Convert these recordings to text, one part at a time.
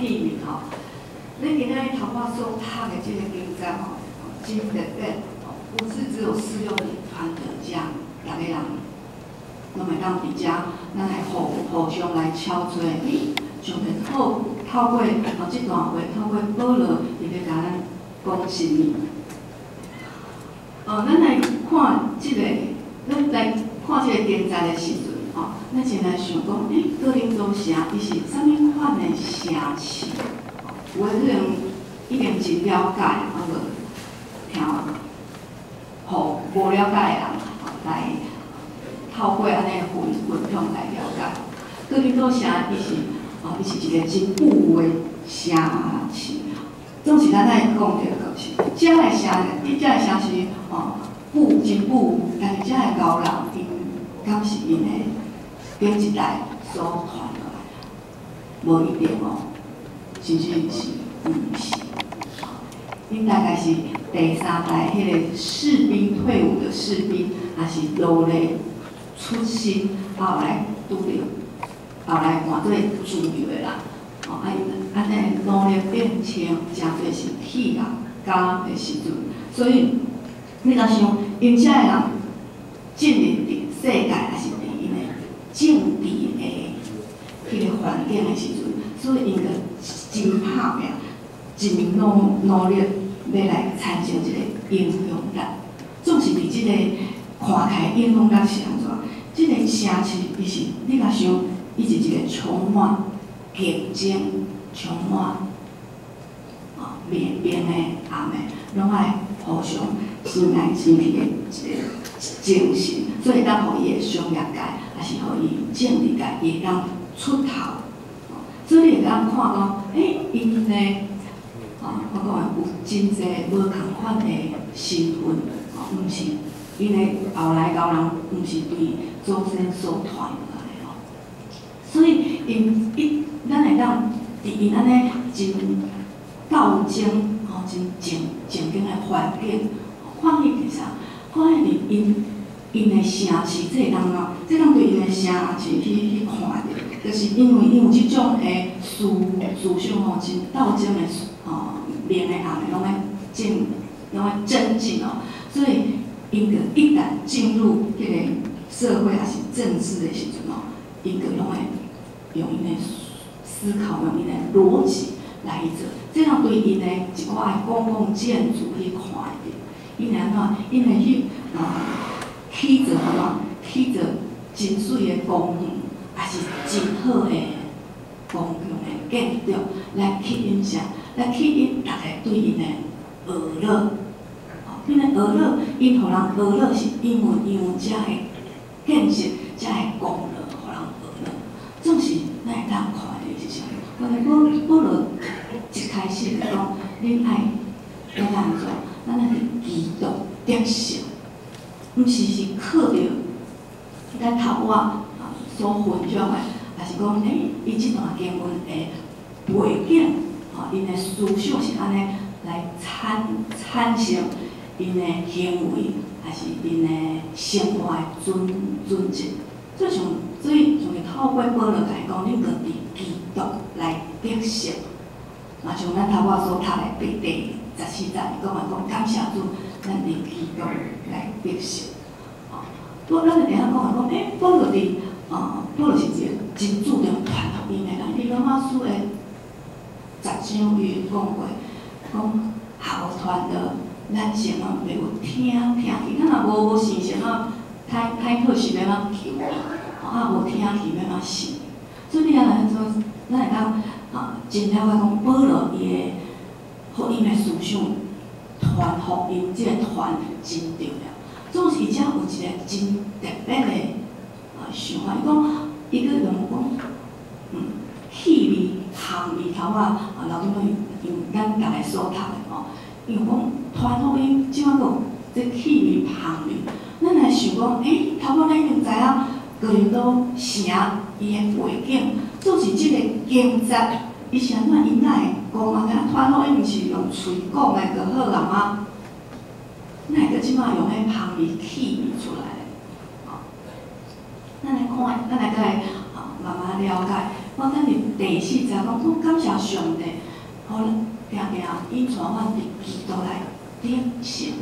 记面吼。恁今仔日头发所读的这个经章吼，真特别，不是只有适用于团德家，逐个人，拢会当伫遮，咱来互互相来敲做，诶，就会透透过吼即段话，透过保罗伊咧甲咱讲什物？哦，咱来看即个，咱来看即个经章的时，吼，咱先来想讲，诶，哥林多城伊是啥物款的城市？有诶，可能已经真了解，啊个听，互无了解诶人来透过安尼分分享来了解。哥林多城伊是，哦，伊是一个真富诶城市。总是咱来讲着就是，遮个城，伊遮诶城市，哦，富真富，但是遮诶高楼因敢是因诶顶一代所传落来，无一定哦。是是是，毋是，因大概是第三代迄个士兵退伍的士兵，也是努力出身，后来拄着，后来换做自由的人，哦，啊因安尼努力变成诚侪是铁人家的时阵，所以你若想，因遮的人进入伫世界，也是伫因的政治的迄个环境的时阵，所以因个。真拍拼，真努努力要来产生一个影响力。总是伫即个看起来英雄感是安怎？即个城市伊是你若想，伊是一个充满竞争、充满啊绵绵的暗的，拢爱互相心来心去的一个精神。所以当互伊的商业界，也是互伊政治界，会当出头。所以你会当看到，诶，因呢，啊，我讲有真侪无共款的身份，啊，毋是因的后来到人，毋是对祖先所传来吼。所以因一，咱会当伫因安尼真斗争，吼，真正正经的环境，看伊其实，看伊因因的城市，这当啊，这当对因的城市去去看着。就是因为因为即种诶思思想吼，真斗争诶，吼面诶暗诶，拢爱进，拢爱增进哦。所以因个一旦进入迄个社会还是政治诶时阵哦，因个拢会用因诶思考，用因诶逻辑来做，这样对因诶一寡诶公共建筑去看的，因安怎，因会去啊起着安怎，起着真水诶公园。也是真好的公共的建筑，来吸引啥？来吸引大家对因的娱乐。哦，因为娱乐，因互人娱乐是因为因为遮的建设，遮的功能互人娱乐。总是咱会当看的是啥？我来保保罗一开始就讲，恁爱要安怎？咱爱基督得胜，毋是是靠着咱头话。所分享的，也是讲，诶，伊即段经文诶背景，吼，因诶思想是安尼来产产生因诶行为，还是因诶生活诶准准则。最像，所以从透过保罗来讲，恁个伫基督来得胜。嘛，像咱头我所读的第第十四节，讲话讲感谢主，咱伫基督来得胜。哦，不，咱就定下讲话讲，诶，保罗伫。啊，保罗是一个真注重传福音的人。伊罗马书的十章伊讲过，讲校团的咱先啊要有听听去，咱若无无信先啊，太太课是要怎去？啊，无听去要怎信？所以你安尼做，咱会当啊，真了解讲保罗伊的福音的思想，传福音即个传真重要。总是伊遮有一个真特别的。想法，伊讲伊个用讲，嗯，气味、香味头啊，啊，老总用咱逐个所读的吼，因为讲传福音，即摆个这气味、香味，咱来想讲，诶，头拄咱已经知影，个人都城伊的背景，就是即个经济，伊是安怎因哪会讲啊？咱传福音毋是用喙讲的就好啊吗？哪会个即摆用迄香味、气味出来？咱来看，咱来再啊，慢慢了解我等于第四十讲，感谢上帝，互咱定定引带阮伫基督来领受，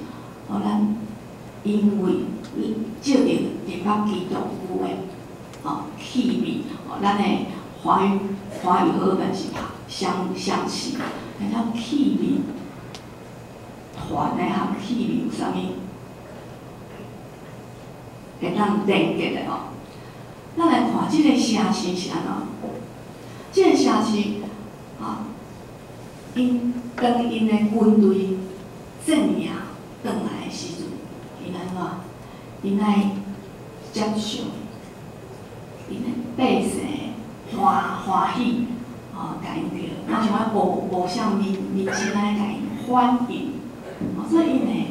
好咱因为借着入到基督有诶吼气味，吼咱诶华语华语和本是香香气，但叫气味团诶含气味有啥物？会当连结诶吼。咱来看即个城市是安怎？即个城市啊，因当因的军队镇压倒来的时阵，因安怎？因爱接受因诶百姓欢欢喜啊，甲因着，啊像无无啥物民心来甲因欢迎，啊，所以因诶，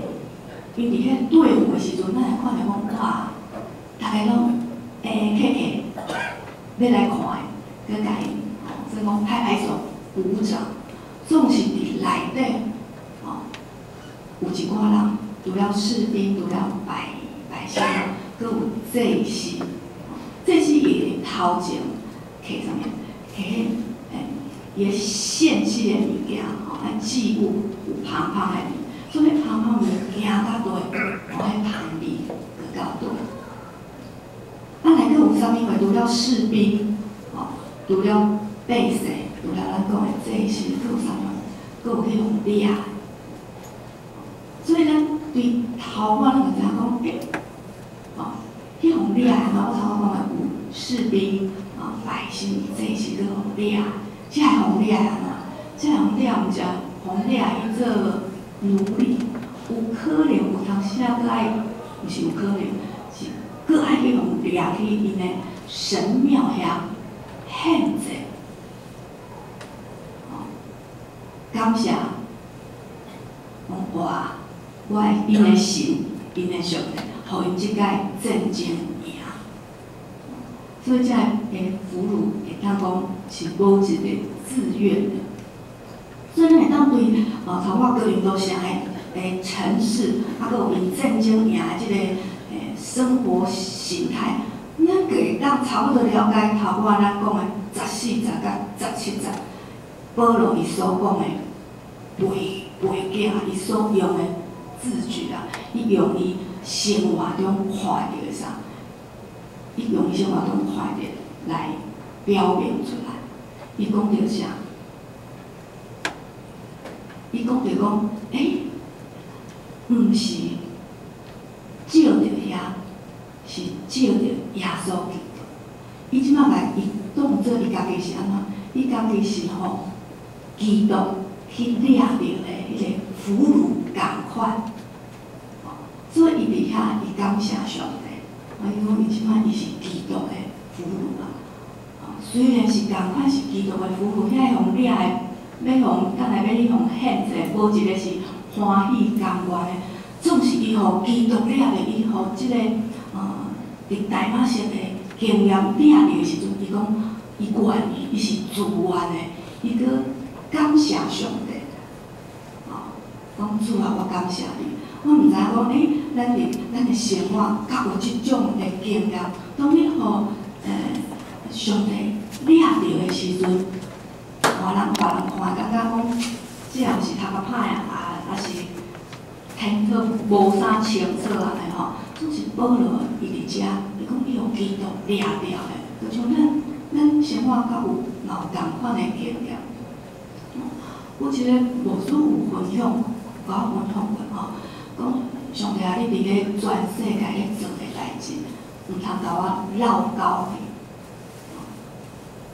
因伫遐队伍的时阵，咱会看着讲哇，逐个拢。诶，客客要来看诶，佮甲因，吼，所以讲拍拍手、鼓掌，总是伫内底，吼，有一寡人除了士兵，除了百百姓，佮有祭司，祭司伊头前摕啥物？摕诶，伊献祭诶物件，吼，啊祭物有香香诶味，所以香香物件较多，吼，迄香味佮较多。咱内底有啥物话？除了士兵，吼，除了百姓，除了咱讲诶这些，佫有啥物？佫有迄种掠。所以咱对头我咱就知影讲，诶，吼，迄种掠，吼，我头我讲诶有士兵，啊，百姓，这是佫互掠。即个互掠安怎？即个互掠毋是互掠伊做奴隶，有可能有当时啊佫爱，毋是有可能。佫爱去红掠去因诶神庙遐献祭，哦，感谢，我我因诶神，因诶上帝，互因即届战争赢，所以即个诶俘虏会当讲是无一个自愿的，所以咱会当对哦，头发个人都是诶诶城市，啊，佫有因战争赢诶即个。生活形态，咱会当差不多了解头我咱讲的十四十甲十七十，保罗伊所讲的背背景，伊所用的字句啊，伊用伊生活中看到的啥，伊用伊生活中看到来表明出来。伊讲着啥？伊讲着讲，诶，毋是。照着遐是照着耶稣基督，伊即摆来伊当做伊家己是安怎？伊家己是吼基督去掠着的迄个俘虏共款，所以伊伫遐伊感谢上帝，啊，伊讲伊即摆伊是基督的俘虏啊，虽然是共款是基督的俘虏，遐互掠的，要互等下要你互献祭，无一个是欢喜甘愿的。总是伊互基督了的，伊互即个呃，伫大马色的经验领着的时阵，伊讲伊愿意，伊是自愿的，伊搁感谢上帝，哦，讲主啊，我感谢你。我毋知讲，诶，咱伫咱的生活，较有即种的经验，当你互呃上帝掠着的时阵，别人别人看，感觉讲，即也是头壳歹啊，啊，也是。天课无啥清楚安尼吼，总是保罗伊伫遮，伊讲伊有基督掠着的，就像咱咱生活较有有共款的经验。我一个无所有分享，甲我分享吼，讲上帝啊，你伫咧全世界咧做诶代志，毋通甲我绕高去。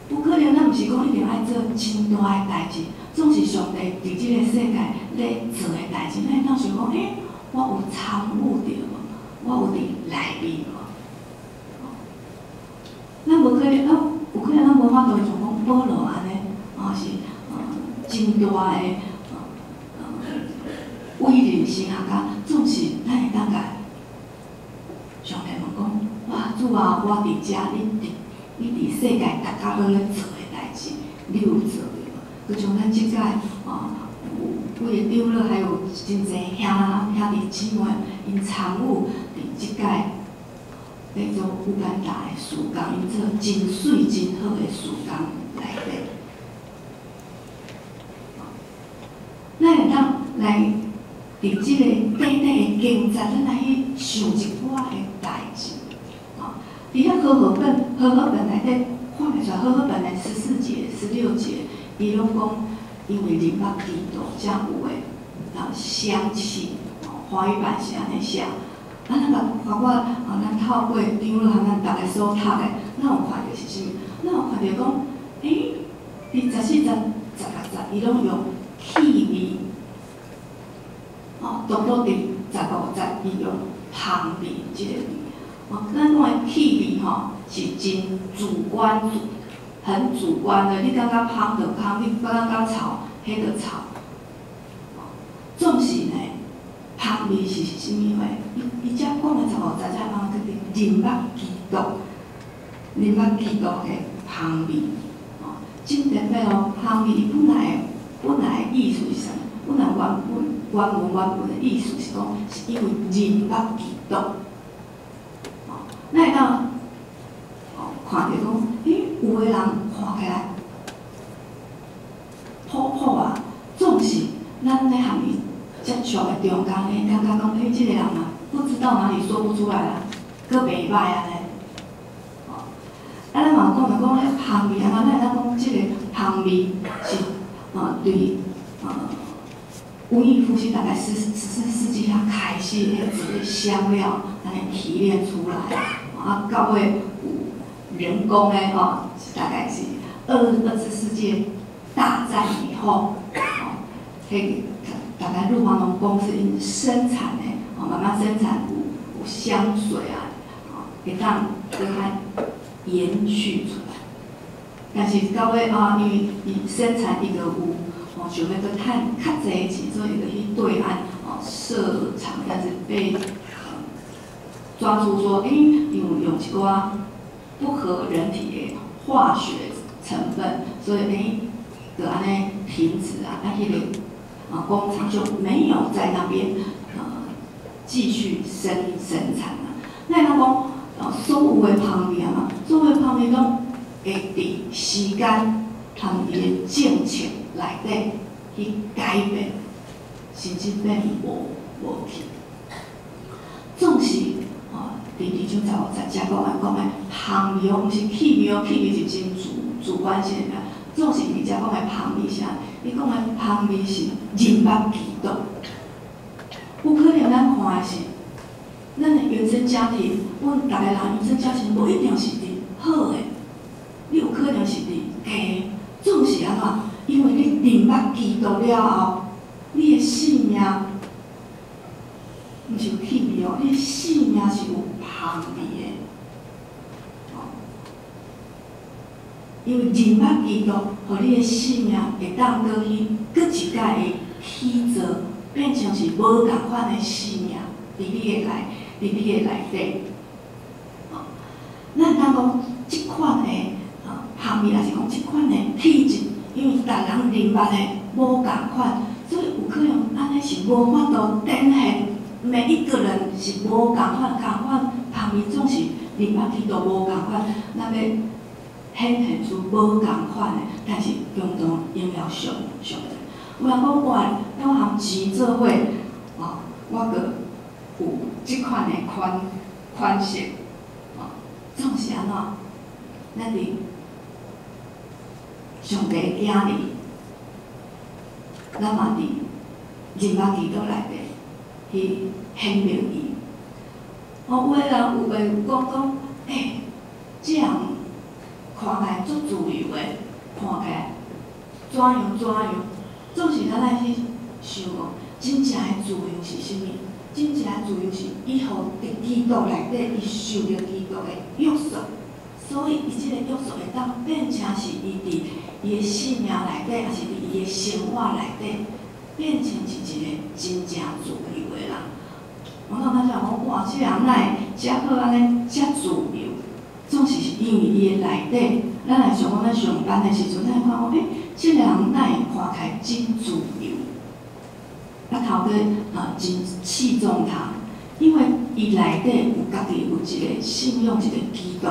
不可能，咱毋是讲一定爱做真大的代志。总是上帝伫即个世界咧做诶代志，咱当想讲，诶，我有参与着无？我有伫内面无？咱无可能，有可能咱无法度像讲保罗安尼，啊是，呃，真大诶，呃，伟人生学家，总是咱会当甲上帝问讲，哇，主啊，我伫遮，你伫你伫世界逐家拢咧做诶代志，你有做？就像咱即届啊，有几个长老，还有真侪兄兄弟姊妹，因参与伫即届叫做乌干达的树干，因做真水真好的树干内底。咱会当来伫即个短短的经验，咱来去想一寡的代志。啊，伫遐和合本和合本内底看袂出来，和合本的十四节、十六节，伊拢讲因为林巴基督遮有诶，啊香气，华语版是安尼写。啊，咱甲包括啊，咱透过张老和咱逐个所读的，咱有看到是啥物？咱有看到讲，诶，伫十四、十、十六十，伊拢用气味，哦，多多伫十五十，伊用香味即个味。哦，咱讲的气味吼，是真主观、很主观的。你感觉香就香，你感觉臭，迄就臭。总是呢，意思是啥物话？伊伊遮讲诶十五十，遮讲叫做人捌基督，人捌基督的香味。哦，真特别哦，香味伊本来本来意思是啥？本来原本原文原本诶意思是讲，是因为人捌基督。哦，咱会当哦看着讲，诶，有个人看起来普普啊，总是咱咧含伊接触的中间咧，感觉讲，诶，即个人啊。不知道哪里说不出来啦，个袂歹啊咧，哦，啊咱嘛讲着讲迄香味啊，咱会当讲即个香味是，呃，对，呃，文艺复兴大概十十四世纪遐开始，迄个香料安尼提炼出来，啊，到尾有人工诶吼，大概是二二次世界大战以后，哦，迄大概陆华龙公司因生产诶。慢慢生产有有香水啊，哦，会当搁较延续出来。但是到尾啊，因为伊生产伊个有哦，想要搁趁较济钱，所以就去对岸哦设厂，但是被抓住说，哎，因为有一寡不合人体的化学成分，所以哎，就安尼停止啊，那迄个啊工厂就没有在那边。继续生生产啊！那讲呃，所有的旁边啊，所有的旁边拢会伫时间同伊的政策内底去改变，甚至变无无去。总是哦，伫二种十五十只讲来讲的旁边，毋是气味哦，气味是真主主观性的。总是伫遮讲的旁边啥？伊讲的旁边是人捌基督。有可能咱看的是，咱的原生家庭，阮逐个人原生家庭无一定是伫好的，你有可能是伫假，总是安怎？因为你认捌基督了后，你的性命，毋是有气味哦，你的性命是有香味的。因为认捌基督，互你的性命会当过去，搁一届会起做。变成是无共款的生命，伫你的内，伫你的内底。哦，咱当讲即款的啊，香味也是讲即款的体质，因为逐人认捌的无共款，所以有可能安尼是无法度展现每一个人是无共款，共款香味总是认捌去都无共款，那要显现出无共款的，但是共同应了上上。有人讲我我含钱做伙，哦，我个有即款的款款式，哦，总是安怎？咱伫上帝囝里，咱嘛伫人物基督内底去显明伊。哦，有个人有会讲讲，诶，这样看起来足自由的，看起来怎样怎样？总是咱来去想讲，真正诶自由是啥物？真正诶自由是以后伫基督内底，伊受着基督的约束，所以伊即个约束会当变成是伊伫伊诶性命内底，还是伫伊诶生活内底，变成是一个真正自由诶人。我当咱讲讲，哇，即个人来遮好安尼，遮自由，总是是因为伊的内底。咱来想讲，咱上班的时阵，咱会看讲，诶。即个人哪会看起真自由？啊，头个啊真器重他，因为伊内底有家己有一个信仰，一个基督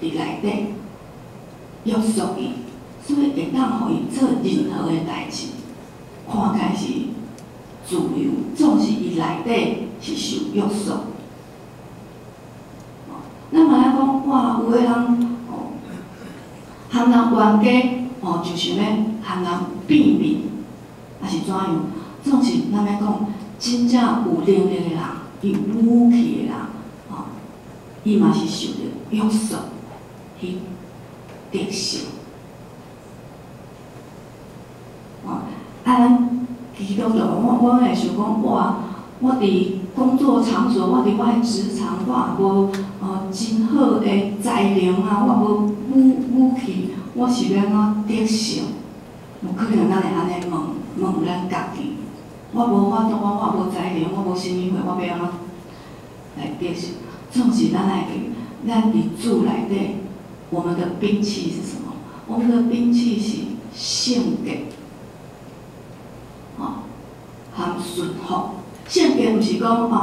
伫内底约束伊，所以会当互伊做任何诶代志，看起是自由，总是伊内底是受约束。咱嘛来讲，哇，有诶人哦，含人冤家哦，就想要含人变面，还是怎样？总是咱要讲，真正有能力的人，有武器的人，哦，伊嘛是受着约束去得胜。哦，啊，咱基督徒，我我会想讲，哇，我伫工作场所，我伫我诶职场，我也无呃真好诶才能啊，我无武武器，我是要安怎得胜？有可能咱会安尼问问咱家己。我无法度，我我无才能，我无啥物货，我要安怎来得胜？总是咱来去，咱伫主内底，我们的兵器是什么？我们的兵器是性格，哦，含顺服。圣格毋是讲吼，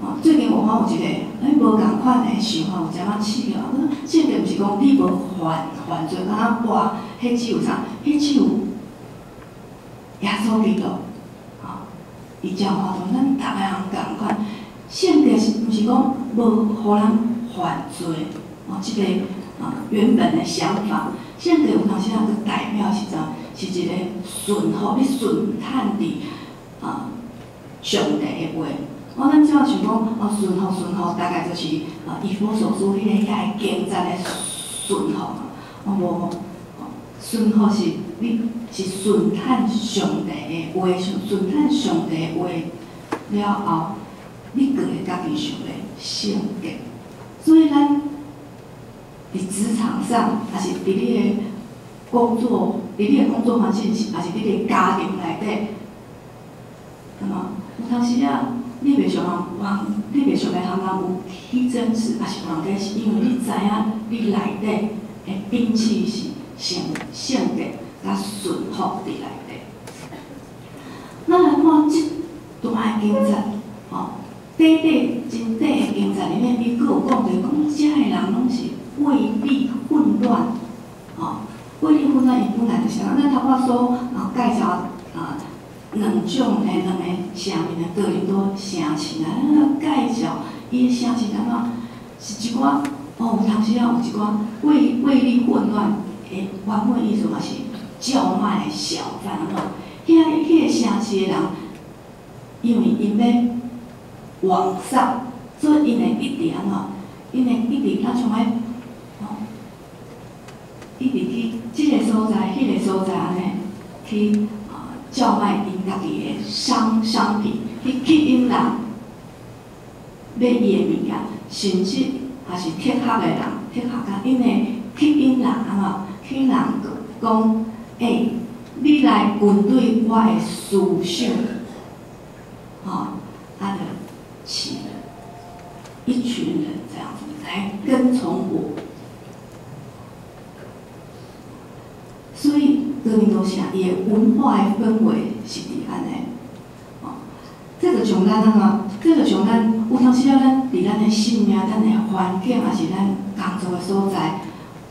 哦，最近我看有一个，哎，无共款的想法，有一仔试了。圣格毋是讲你无犯犯罪，敢若哇，迄只有啥？迄只有耶稣基督，哦，伊教法度，咱逐个人共款。圣格是毋是讲无互人犯罪？哦，即个啊原本的想法，圣格有当时啊，佮代表是啥？是一个顺服，你顺探伫啊。上帝的话，我咱即马想讲，哦，顺服顺服，大概就是啊，以佛所说迄个遐个经在的顺服嘛。我无，顺服是你是顺探上帝的话，顺探上帝的话了后，你个会家己想的性格。所以咱伫职场上，还是伫你的工作，伫你的工作环境，还是伫你家庭内底，那么。有当时啊，你袂想人往，你袂想来含人有起争执，也是人家是因为你知影你内底的兵器是性性格甲顺服伫内底。咱来看即段经节，吼，短短真短的经节里面，伊佫有讲着讲，遮个人拢是为利混乱，吼，为利混乱伊本来就啥？咱头仔说啊，介绍。两种诶，两个城面诶，个人都城市啊，咱介绍伊诶城市安怎？是一寡哦，有当时啊，有一寡为为利混乱诶，原本意思嘛是叫卖小贩吼。遐迄个城市诶人，因为因要旺杀，所以因会一直安怎？因会一直，咱像迄哦，一直去即个所在、迄个所在安尼去啊。叫卖家己的商商品，去吸引人买伊的物件，甚至也是贴合的人，贴合甲，因为吸引人啊嘛，吸引人讲，诶，你来军队我的思想，吼，他的起一群人这样子来跟从我。革命都啥？伊个文化的氛围是伫安尼，哦，这个像咱啊，这个像咱有当时啊，咱伫咱的性命、咱的环境，也是咱工作的所在，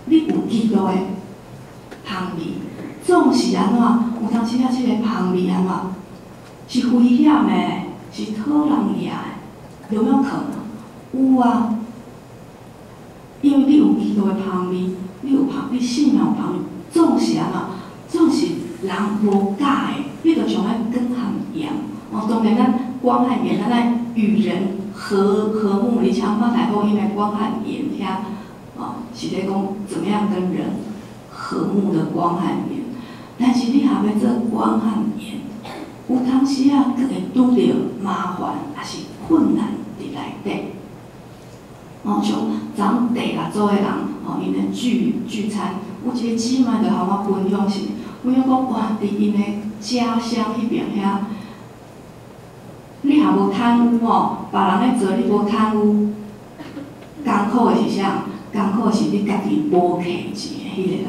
你有几多的香味，总是安怎？有当时啊，即个香味安怎？是危险的，是讨人厌的，有没有可能？有啊，因为你有几多的香味，你有香，你性命有香味，人无假的，你着像咱光和盐。哦，当然咱光和盐，咱来与人和和睦。而且刚才讲因为光和盐遐，哦，是咧讲怎么样跟人和睦的光和盐。但是你下要做光和盐，有当时啊，佫会拄着麻烦，也是困难伫内底。哦，像咱第六组的人，哦，因咧聚聚餐，有一个姊妹着向我分享是。我讲哇，伫因的家乡迄边遐，你也无贪污哦，别人咧做你无贪污，艰苦的是啥？艰苦的是你家己无客钱的迄个人。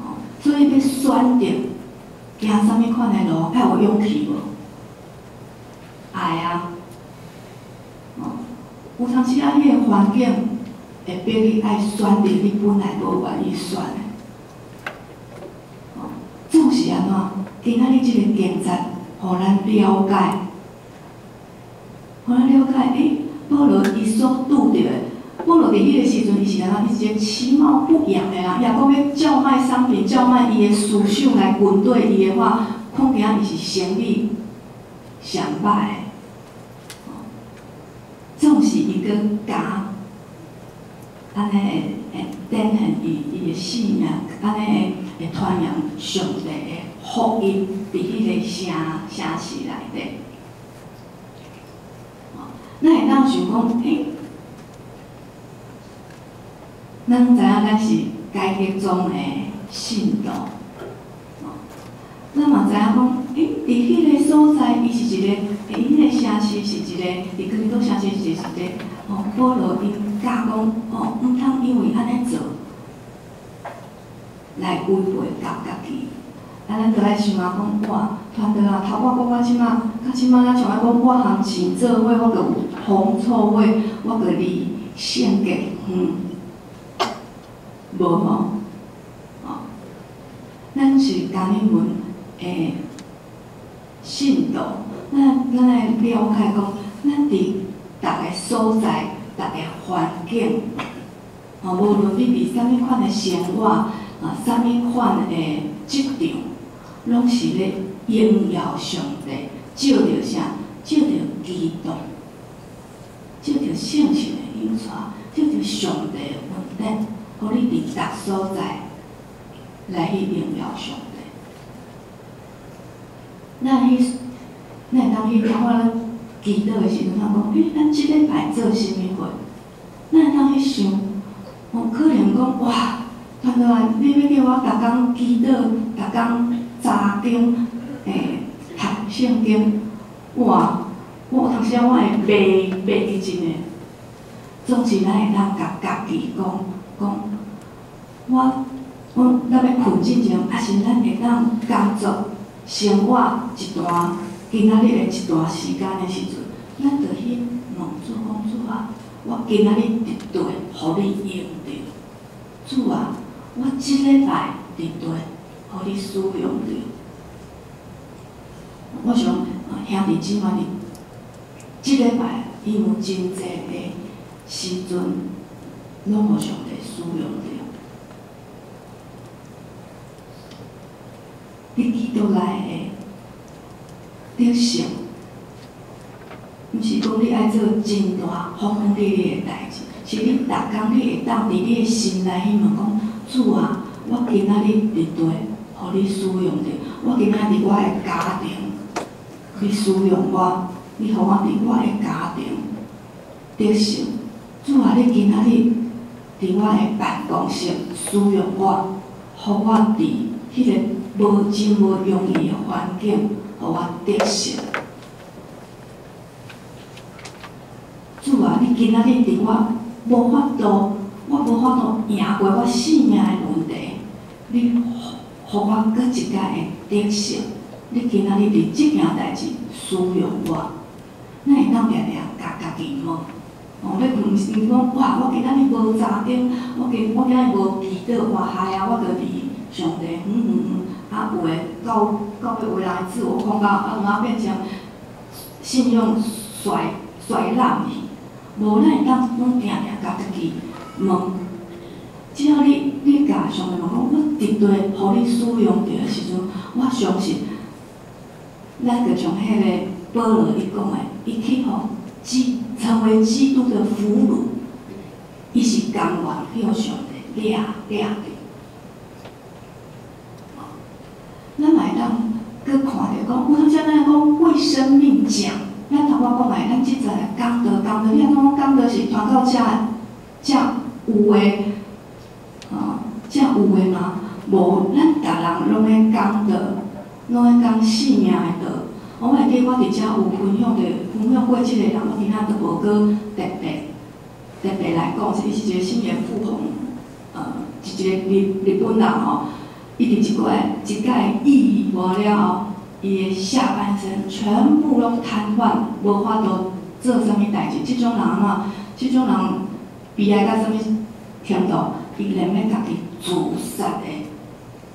哦，所以要选择行啥物款的路，要有勇气无？爱啊！哦有当时啊，迄个环境会逼你爱选择你本来无愿意选的。哦，总是安怎？今仔日即个点赞，互咱了解，互咱了解，诶，保罗伊所拄着的，保罗伫迄个时阵，伊是安怎？伊是一个其貌不扬的人，也讲要叫卖商品，叫卖伊的思想来军队伊的话，看起来伊是生理上歹的。总是伊个教，安尼会会展现伊伊的信仰，安尼会会传扬上帝的福音伫迄个城城市内底。咱会当想讲，诶，咱知影咱是改革中的信徒，咱嘛知影讲，诶，伫迄个所在，伊是一个，伫，迄个城市是一个，伫哥林多城市是一个，哦，保罗因教讲，哦，毋通因为安尼做来违背家家己。啊，咱着来想啊，讲我，团队啊，头我讲我，即马，到即马，咱像爱讲，我含钱做伙，我着有红臭味，我着离性格远，无吼，哦，咱是感恩文诶。信度，咱咱来了解讲，咱伫逐个所在、逐个环境，啊，无论你伫啥物款的生活，啊，啥物款的职场，拢是咧荣耀上帝，照着啥？照着基督，照着圣神的引带，照着上帝的恩典，互你伫逐所在来去荣耀上帝。咱迄，咱当去了解咱祈祷的时阵，通讲，诶，咱即礼拜做啥物货？咱会当去想，哦，可能讲，哇，团队啊，你要叫我逐工祈祷，逐工查经，诶，读圣经，哇，我有当时啊，我会背背记真诶。总是咱会当甲家己讲，讲，我，我咱要困之前，还是咱会当工作。生活一段今仔日的一段时间的时阵，咱着去问主讲主啊，我今仔日伫对，互你用着。主啊，我即礼拜伫对，互你使用着。我想，兄弟姊妹即礼拜，伊有真济的时阵，拢互上帝使用着。你基督来的德性，毋是讲你爱做真大轰轰烈烈的代志，是你逐工你会当伫你的心内去问讲：主啊，我今仔日伫地，互你使用着；我今仔日我的家庭，你使用我，你互我伫我的家庭德性。主啊，你今仔日伫我的办公室使用我，互我伫迄个。无真无容易的环境，互我得胜。主啊，你今仔日伫我无法度，我无法度赢过我性命的问题，你互我搁一届的得胜。你今仔日伫即件代志需要我，咱会当常常甲家己问，哦，要毋是讲哇，我今仔日无查经，我今我今仔日无祈祷，哇嗨啊，我着离上帝远远远。啊，有诶，到到尾有人自我控告，啊，有啊变成信用衰衰烂去。无咱会当拢定定甲家己问，只要你你甲上帝问讲，我绝对互你使用着诶时阵，我相信，咱着像迄个保罗伊讲诶，伊去互基成为基督的俘虏，伊是甘愿向上帝掠掠的。咱会当搁看着讲，有当时咱讲为生命讲，咱头我讲诶，咱即阵讲道讲道，你若讲讲道是传到遮遮有诶，哦，遮有诶嘛？无，咱逐人拢咧讲道，拢咧讲性命诶道。我会记我伫遮有分享着分享过即个人，我今仔都无搁特别特别来讲，伊是一个新年富翁，呃，一个日日本人吼。伊伫一个一届义无了后，伊的下半身全部拢瘫痪，无法度做啥物代志。即种人啊，即种人悲哀到啥物程度？伊连要家己自杀的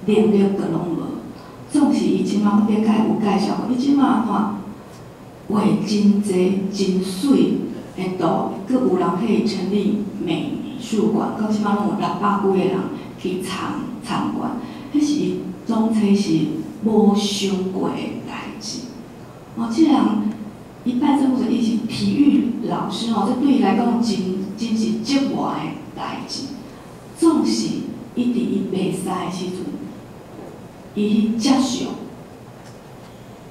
能力都拢无。总是伊即马顶解有介绍，伊即马看画真济真水的图，佫有人可以成立美术馆，到即马拢有六百几个人去参参观，迄是总体是无想过诶代志。哦，即人伊拜这或者伊是体育老师哦，这对伊来讲真真是职外的代志。总是伊伫伊袂使诶时阵。伊去接受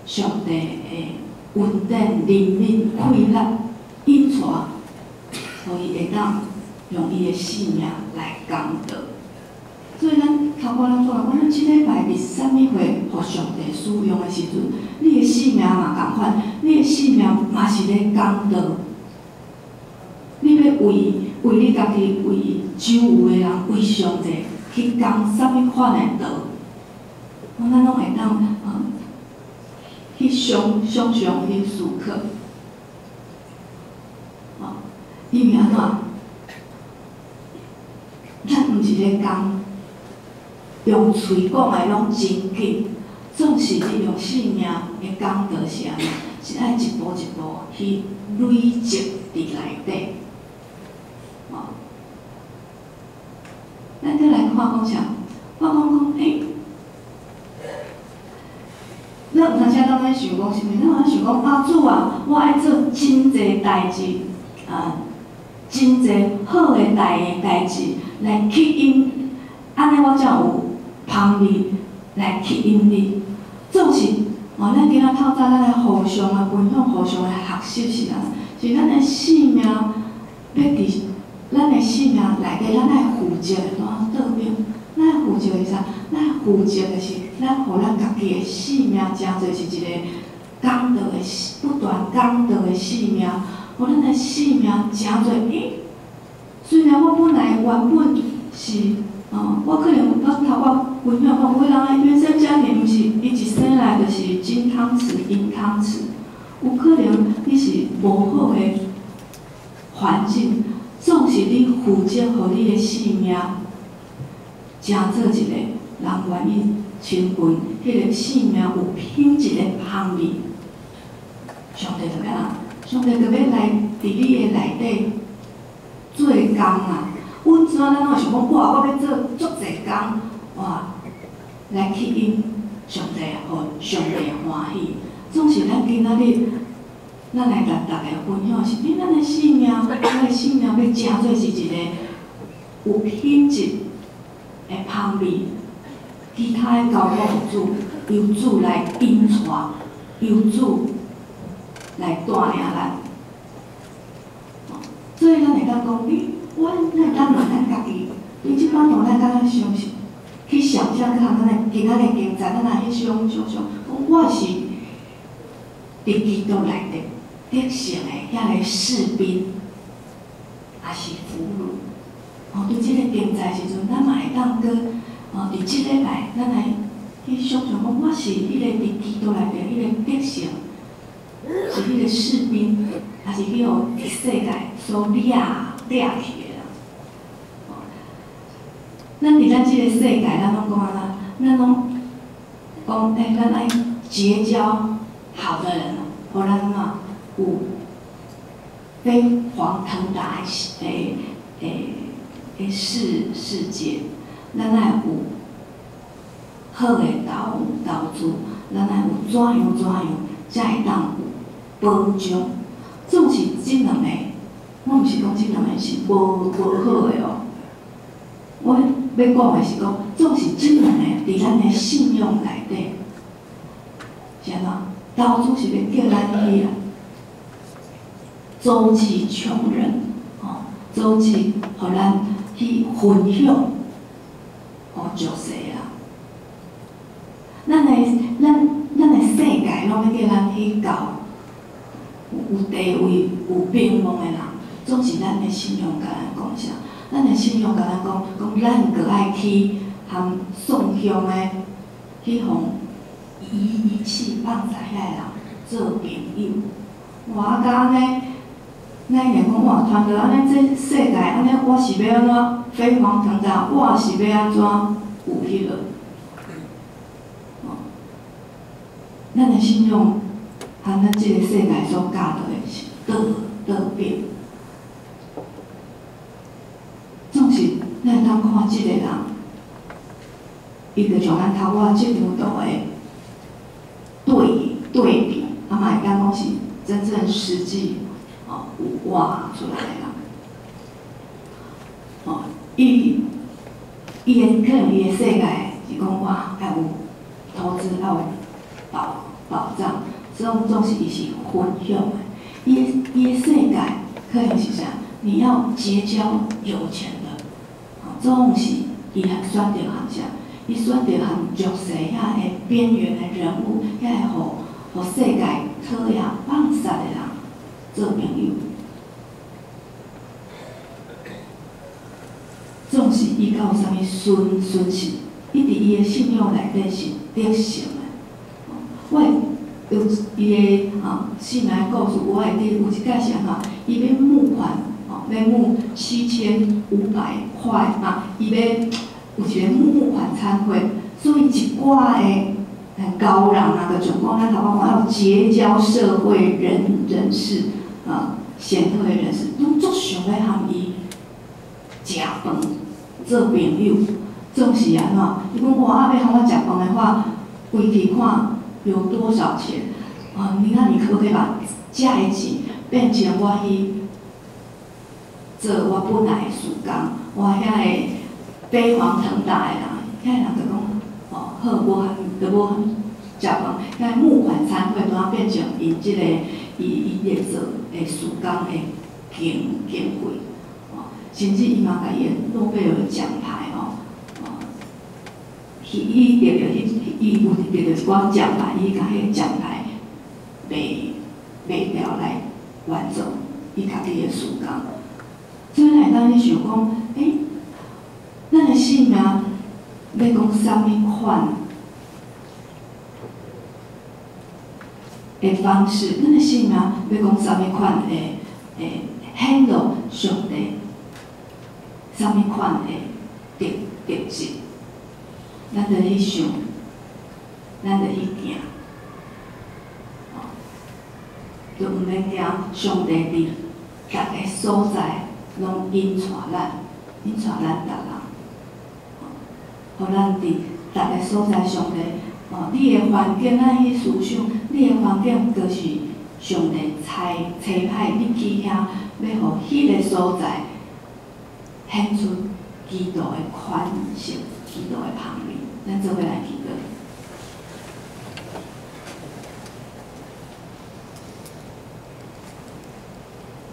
上帝诶稳定、怜悯、快乐、引带，互伊会当用伊诶性命来功德。所以咱头壳咱讲，我咱即礼拜伫啥物会互上帝使用的时阵，你的性命嘛共款，你的性命嘛是咧功德。你要为为你家己、为周围的人、为上帝去讲啥物款的道。我咱拢会当嗯去想想想去思考，哦，因为安怎？咱毋是咧讲用喙讲诶拢真紧，总是利用性命诶功德是安怎？是爱一步一步去累积伫内底，哦。咱再来看讲啥？我讲讲诶。咱有当时当咱想讲啥物？咱有当想讲阿，主啊，我爱做真侪代志，啊，真侪好诶大诶代志来吸引，安尼我才有旁力来吸引你。总是，哦，咱今仔透早咱来互相诶分享，互相诶学习是啊，是咱诶性命要伫咱诶性命内底，咱爱负责喏，倒面，咱负责是啥？咱负责的是，咱互咱家己的性命，诚侪是一个功德的不断刚德的性命，互咱的性命诚侪。诶，虽然我本来原本是，哦，我可能我头我分享讲，有个人诶原生家庭毋是，伊一生来就是金汤匙、银汤匙，有可能你是无好的环境，总是你负责互你的性命，正做一个。人愿意亲近，迄个性命有品质的行业，上帝就要上帝就要来伫你的内底做工啊！阮怎啊？咱拢想讲，哇！我要做足济工，哇！来吸引上帝，互上帝欢喜。总是咱今仔日，咱来甲大家分享是，因咱的性命，咱的性命要诚做是一个有品质的行业。其他的交通主由主来引带，由主来带领咱。所以咱会当讲，你，我咱当问咱家己，你即摆让咱敢若相信，想象看咱的今仔日经济，咱若去想想想，讲我是伫基督内底得胜的遐个士兵，也是俘虏。哦，对即个经济时阵，咱嘛会当跟。哦，伫即礼拜，咱来去想想讲，我是迄个伫基督内底迄个德性，是迄个士兵，还是去互世界所掠掠去？咱伫咱即个世界，咱拢讲啊，咱拢讲诶，咱爱结交好的人，互咱嘛有飞黄腾达诶诶诶世世界。咱爱有好个投投资，咱爱有怎样怎样，才会当有保障。总是即两个，我毋是讲即两个是无无好个哦。我要讲个是讲，总是即两个伫咱个信用内底，是安怎？投资是要叫咱去啊周济穷人，哦，周济，互咱去分享。哦，就是啊！咱的咱咱的世界拢要叫咱去搞有地位、有名望的人，总是咱的信用甲咱讲啥？咱的信用甲咱讲，讲咱个爱去含送香的，去互遗遗弃放在遐个人做朋友。我讲呢，咱会讲我，传到安尼这世界安尼，我是要安怎飞黄腾达？我是要安怎有迄个？哦，咱的信用和咱即个世界所教导的是倒倒变。总是咱通看即个人，伊就像咱头仔即张图的对对比，啊嘛会感觉是真正实际。哦，画出来啦。哦，伊伊的可能伊的世界是讲我要有投资，要有保保障，这种东西伊是分享的。伊伊的世界可能是啥？你要结交有钱总，是伊还选择行啥？伊选择行弱势遐的边缘的人物，遐会互互世界讨厌放杀的人。做朋友，总是伊有啥物顺顺势，伊伫伊的信仰内底是得胜的。我有伊的啊，信命故事，我会伫有一解是安怎？伊要募款，要募七千五百块啊，伊要有一个募款餐会，所以一寡的高人啊，就像讲咱头先讲要结交社会人人士。啊，显赫的人士拢足想要含伊食饭、做朋友，总是安怎？伊讲我啊要含我食饭的话，规去看有多少钱？啊，你看你可不可以把这的钱变成我去做我本来的事工？我遐个飞黄腾达的人，遐人就讲，哦，好，无含，就无含食饭，遐募款餐会都要变成因即个。伊伊咧做诶，事工诶，经经费，哦，甚至伊嘛甲伊诺贝尔奖牌哦，哦，伊伊得着伊伊有得着一寡奖牌，伊甲迄个奖牌卖卖掉来完成伊家己诶事工。所以咱会当咧想讲，诶，咱的性命要讲啥物款？的方式，咱的信仰要讲啥物款的诶显露上帝啥物款的特特质，咱着去想，咱着去行，就毋免惊上帝伫逐个所在拢引带咱，引带咱逐人，互咱伫逐个所在上帝。哦，你的环境咱去思想，你的环境就是上帝差差派你去遐，要互迄个所在显出基督的宽恕、基督的旁边，咱做伙来祈祷。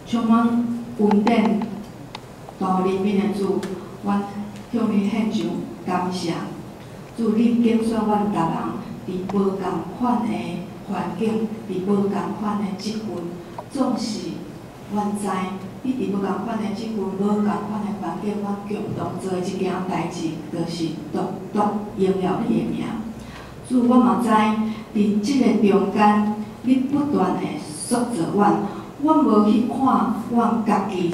充满稳定、大怜悯的主，我向你献上感谢。祝你减少阮逐人伫无共款的环境，伫无共款的积分，总是阮知，你伫无共款的积分、无共款的环境，阮共同做一件代志，就是独独荣耀你的名。祝我嘛知，伫即个中间，你不断的塑造阮，阮无去看阮家己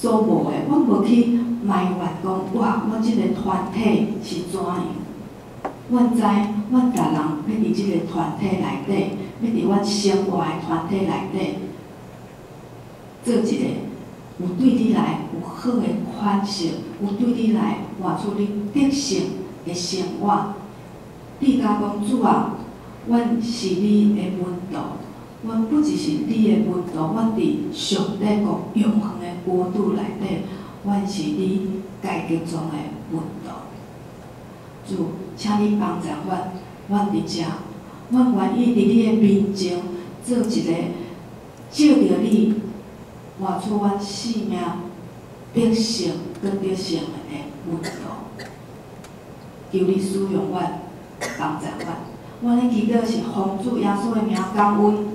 所无的，阮无去。埋怨讲，哇！我即个团体是怎样？阮知，阮逐人要伫即个团体内底，要伫阮生活的团体内底，做一个有对你来有好的款式，有对你来活出你德性的生活。你甲讲主啊，阮是你的温度，阮不只是你的温度，阮伫上帝国永恒国度内底。阮是你改革中的门徒，主，请你帮助阮，阮伫遮，阮愿意伫你的面前做一个照着你活出阮生命德性跟德性的门徒，求你使用阮，帮助阮。阮的祈祷是奉主耶稣的名感恩。